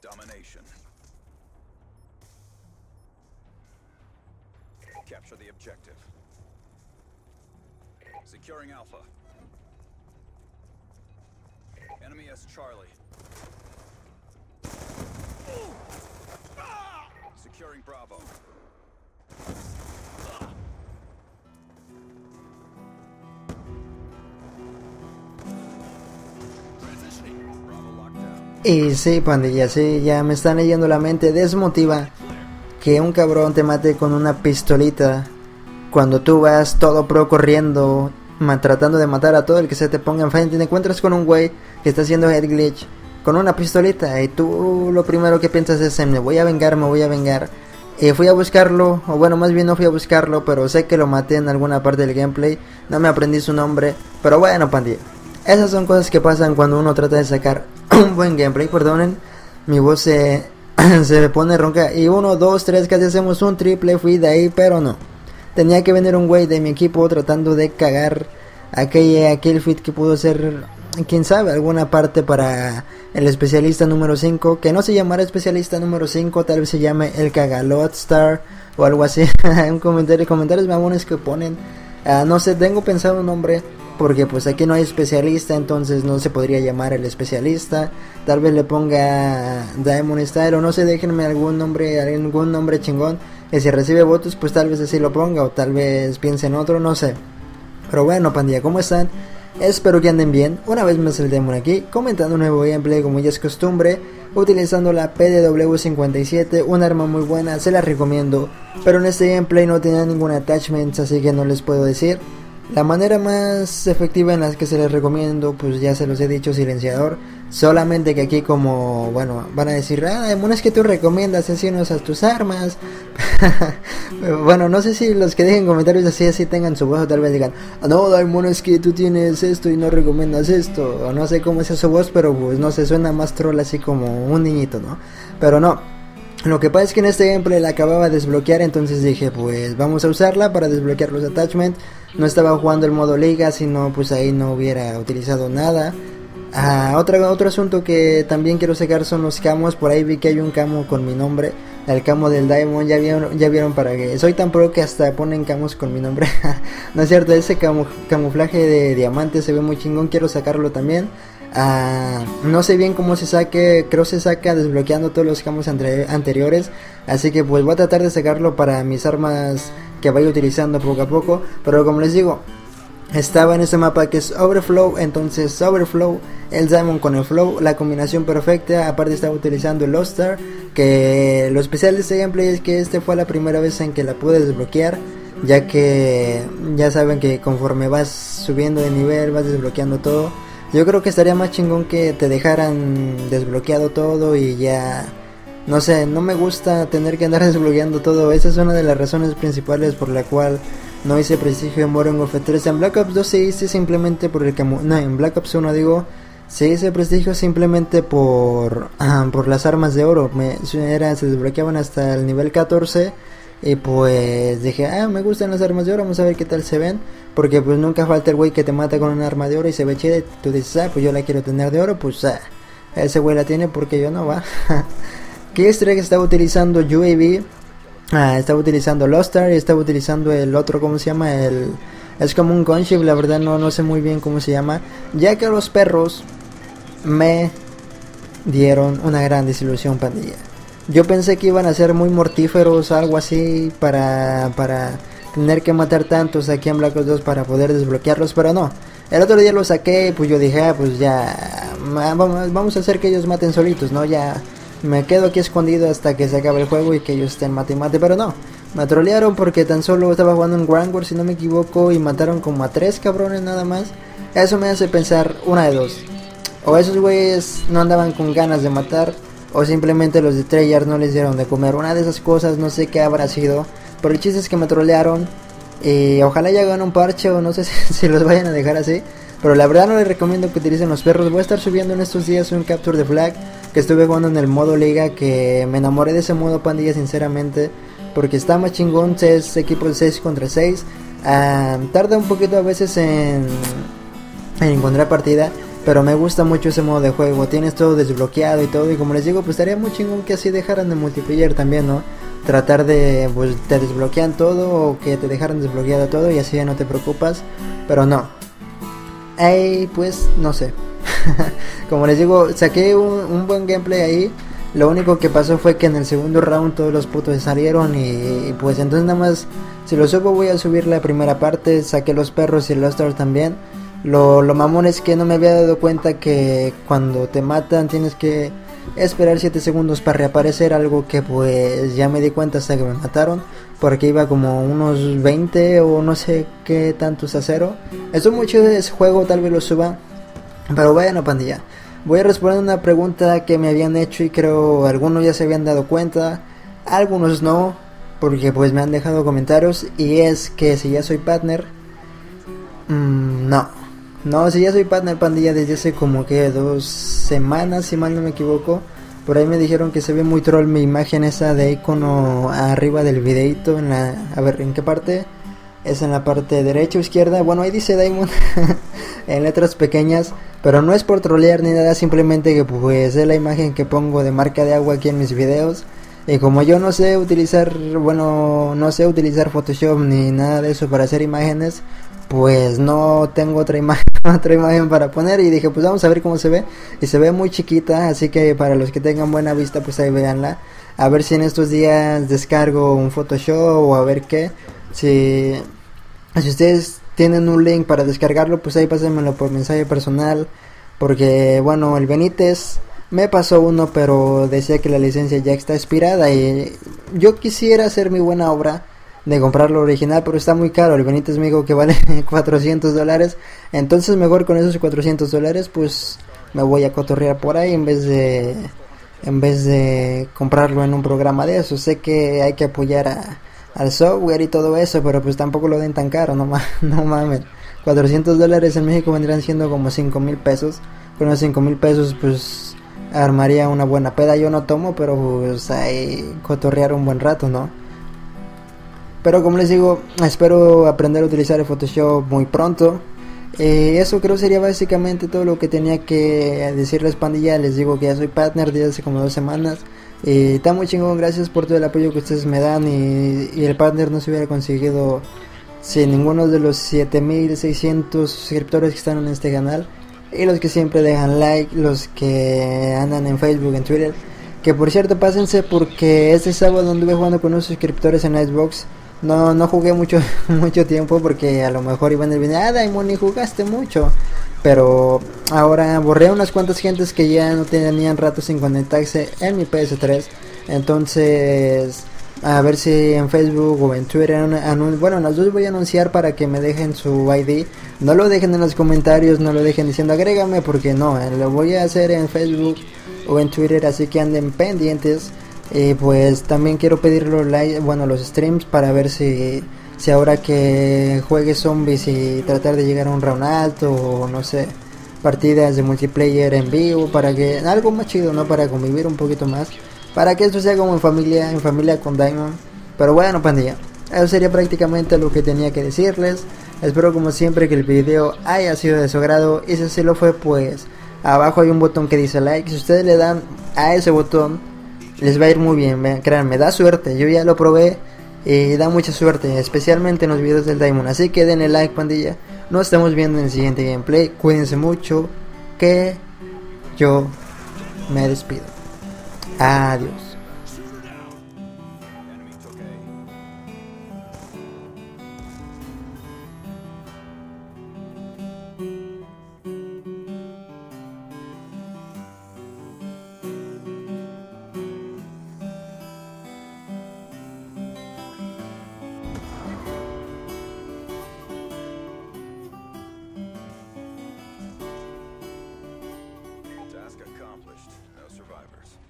Domination. Capture the objective. Securing Alpha. Enemy S Charlie. Securing Bravo. Y sí, pandilla, sí, ya me están leyendo la mente. Desmotiva que un cabrón te mate con una pistolita cuando tú vas todo pro corriendo, tratando de matar a todo el que se te ponga enfrente. Te encuentras con un güey que está haciendo head glitch con una pistolita. Y tú lo primero que piensas es: me voy a vengar, me voy a vengar. Y fui a buscarlo, o bueno, más bien no fui a buscarlo, pero sé que lo maté en alguna parte del gameplay. No me aprendí su nombre, pero bueno, pandilla. Esas son cosas que pasan cuando uno trata de sacar un buen gameplay, perdonen. Mi voz se, se pone ronca. Y uno, dos, tres, casi hacemos un triple. Fui ahí, pero no. Tenía que venir un güey de mi equipo tratando de cagar aquel, aquel fit que pudo ser, quién sabe, alguna parte para el especialista número 5. Que no se llamara especialista número 5, tal vez se llame el Cagalot Star o algo así. un comentario, comentarios mamones que ponen. Ah, no sé, tengo pensado un nombre porque pues aquí no hay especialista, entonces no se podría llamar el especialista. Tal vez le ponga Diamond Style o no sé, déjenme algún nombre, algún nombre chingón. Y si recibe votos, pues tal vez así lo ponga o tal vez piense en otro, no sé. Pero bueno, pandilla, ¿cómo están? Espero que anden bien. Una vez más el Demon aquí, comentando un nuevo gameplay como ya es costumbre, utilizando la PDW57, un arma muy buena, se la recomiendo. Pero en este gameplay no tenía ningún attachment, así que no les puedo decir. La manera más efectiva en la que se les recomiendo, pues ya se los he dicho, silenciador. Solamente que aquí como, bueno, van a decir, ah, Demon, es que tú recomiendas así no usas tus armas. bueno, no sé si los que dejen comentarios así, así tengan su voz o tal vez digan, "Ah, no, Daimon, es que tú tienes esto y no recomiendas esto. O no sé cómo es su voz, pero pues no se suena más troll así como un niñito, ¿no? Pero no. Lo que pasa es que en este gameplay la acababa de desbloquear, entonces dije, pues vamos a usarla para desbloquear los attachments. No estaba jugando el modo liga, sino pues ahí no hubiera utilizado nada. Ah, otra, otro asunto que también quiero sacar son los camos. Por ahí vi que hay un camo con mi nombre. El camo del Diamond. Ya vieron, ya vieron para que. Soy tan pro que hasta ponen camos con mi nombre. no es cierto, ese camu- camuflaje de diamante se ve muy chingón. Quiero sacarlo también. Ah, no sé bien cómo se saque. Creo se saca desbloqueando todos los camos anteriores. Así que pues voy a tratar de sacarlo para mis armas que vaya utilizando poco a poco. Pero como les digo, estaba en este mapa que es Overflow, entonces Overflow, el Diamond con el Flow, la combinación perfecta, aparte estaba utilizando el Lost Star, que lo especial de este gameplay es que este fue la primera vez en que la pude desbloquear, ya que ya saben que conforme vas subiendo de nivel, vas desbloqueando todo, yo creo que estaría más chingón que te dejaran desbloqueado todo y ya... No sé, no me gusta tener que andar desbloqueando todo. Esa es una de las razones principales por la cual no hice prestigio en Modern Warfare 3. En Black Ops 2 se hice simplemente por el camu No, en Black Ops 1 digo, se hice prestigio simplemente por, ah, por las armas de oro. Me, era, se desbloqueaban hasta el nivel 14. Y pues dije, ah, me gustan las armas de oro, vamos a ver qué tal se ven. Porque pues nunca falta el güey que te mata con un arma de oro y se ve chida. Y tú dices, ah, pues yo la quiero tener de oro, pues ah, ese güey la tiene porque yo no va. ¿Qué que estaba utilizando UAV? Ah, estaba utilizando Lost Star y estaba utilizando el otro, ¿cómo se llama? El, es como un gunship, la verdad no, no sé muy bien cómo se llama. Ya que los perros me dieron una gran desilusión, pandilla. Yo pensé que iban a ser muy mortíferos, algo así, para, para tener que matar tantos aquí en Black Ops 2 para poder desbloquearlos, pero no. El otro día lo saqué y pues yo dije, ah, pues ya, vamos a hacer que ellos maten solitos, ¿no? Ya me quedo aquí escondido hasta que se acabe el juego y que ellos estén mate y mate, pero no. Me trolearon porque tan solo estaba jugando en Grand War, si no me equivoco, y mataron como a tres cabrones nada más. Eso me hace pensar una de dos. O esos güeyes no andaban con ganas de matar, o simplemente los de Treyarch no les dieron de comer. Una de esas cosas, no sé qué habrá sido. Pero el chiste es que me trolearon. Y ojalá ya hagan un parche o no sé si, si los vayan a dejar así. Pero la verdad no les recomiendo que utilicen los perros. Voy a estar subiendo en estos días un capture de flag que estuve jugando en el modo liga. Que me enamoré de ese modo pandilla sinceramente. Porque está más chingón. Es equipo de 6 contra 6. Ah, tarda un poquito a veces en, en encontrar partida. Pero me gusta mucho ese modo de juego. Tienes todo desbloqueado y todo. Y como les digo, pues estaría muy chingón que así dejaran de multiplayer también, ¿no? Tratar de, pues te desbloquean todo o que te dejaran desbloqueado todo y así ya no te preocupas. Pero no. Ey, pues no sé. como les digo, saqué un, un buen gameplay ahí. Lo único que pasó fue que en el segundo round todos los putos salieron y, pues entonces nada más si lo subo voy a subir la primera parte, saqué los perros y los stars también. Lo, lo mamón es que no me había dado cuenta que cuando te matan tienes que esperar 7 segundos para reaparecer, algo que pues ya me di cuenta hasta que me mataron, porque iba como unos 20 o no sé qué tantos a cero. Esto de ese juego, tal vez lo suba, pero bueno pandilla. Voy a responder una pregunta que me habían hecho y creo algunos ya se habían dado cuenta, algunos no, porque pues me han dejado comentarios y es que si ya soy partner, mmm, no, no, si ya soy partner pandilla desde hace como que dos semanas, si mal no me equivoco. Por ahí me dijeron que se ve muy troll mi imagen esa de icono arriba del videito en la, a ver, ¿en qué parte? Es en la parte derecha o izquierda. Bueno, ahí dice Diamond en letras pequeñas, pero no es por trolear ni nada, simplemente que pues es la imagen que pongo de marca de agua aquí en mis videos. Y como yo no sé utilizar, bueno, no sé utilizar Photoshop ni nada de eso para hacer imágenes, pues no tengo otra imagen, otra imagen para poner y dije, pues vamos a ver cómo se ve. Y se ve muy chiquita, así que para los que tengan buena vista, pues ahí véanla. A ver si en estos días descargo un Photoshop o a ver qué. Si, si ustedes tienen un link para descargarlo, pues ahí pásenmelo por mensaje personal. Porque, bueno, el Benítez me pasó uno, pero decía que la licencia ya está expirada y yo quisiera hacer mi buena obra de comprarlo original, pero está muy caro. El Benítez me dijo que vale 400 dólares. Entonces mejor con esos 400 dólares pues me voy a cotorrear por ahí en vez de en vez de comprarlo en un programa de eso. Sé que hay que apoyar a, al software y todo eso, pero pues tampoco lo den tan caro, no, ma no mames. 400 dólares en México vendrían siendo como 5 mil pesos. Con esos 5 mil pesos pues armaría una buena peda. Yo no tomo, pero pues ahí cotorrear un buen rato, ¿no? Pero como les digo, espero aprender a utilizar el Photoshop muy pronto. Eh, eso creo sería básicamente todo lo que tenía que decirles pandilla. Les digo que ya soy partner desde hace como dos semanas. Y está muy chingón, gracias por todo el apoyo que ustedes me dan. Y, y el partner no se hubiera conseguido sin ninguno de los 7600 suscriptores que están en este canal. Y los que siempre dejan like, los que andan en Facebook, en Twitter. Que por cierto, pásense porque este sábado anduve jugando con unos suscriptores en Xbox. No, no jugué mucho, mucho tiempo porque a lo mejor iban a decir, ah, Daimon, y jugaste mucho. Pero ahora borré unas cuantas gentes que ya no tenían rato sin conectarse en mi PS3. Entonces, a ver si en Facebook o en Twitter, bueno, en las dos voy a anunciar para que me dejen su ID. No lo dejen en los comentarios, no lo dejen diciendo agrégame, porque no, eh, lo voy a hacer en Facebook o en Twitter, así que anden pendientes. Y pues también quiero pedir los bueno, los streams para ver si, si ahora que juegue zombies y tratar de llegar a un round alto o no sé, partidas de multiplayer en vivo para que algo más chido, ¿no? Para convivir un poquito más. Para que esto sea como en familia, en familia con Diamond. Pero bueno, pandilla, eso sería prácticamente lo que tenía que decirles. Espero como siempre que el video haya sido de su agrado. Y si así lo fue, pues abajo hay un botón que dice like. Si ustedes le dan a ese botón, les va a ir muy bien. Créanme, da suerte. Yo ya lo probé y da mucha suerte, especialmente en los videos del Diamond. Así que denle like, pandilla. Nos estamos viendo en el siguiente gameplay. Cuídense mucho. Que yo me despido. Adiós. survivors.